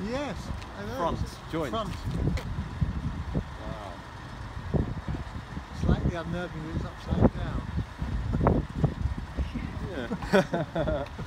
Um, Yes, I. Front joint. Front. wow. Slightly unnerving when it's upside down. Yeah.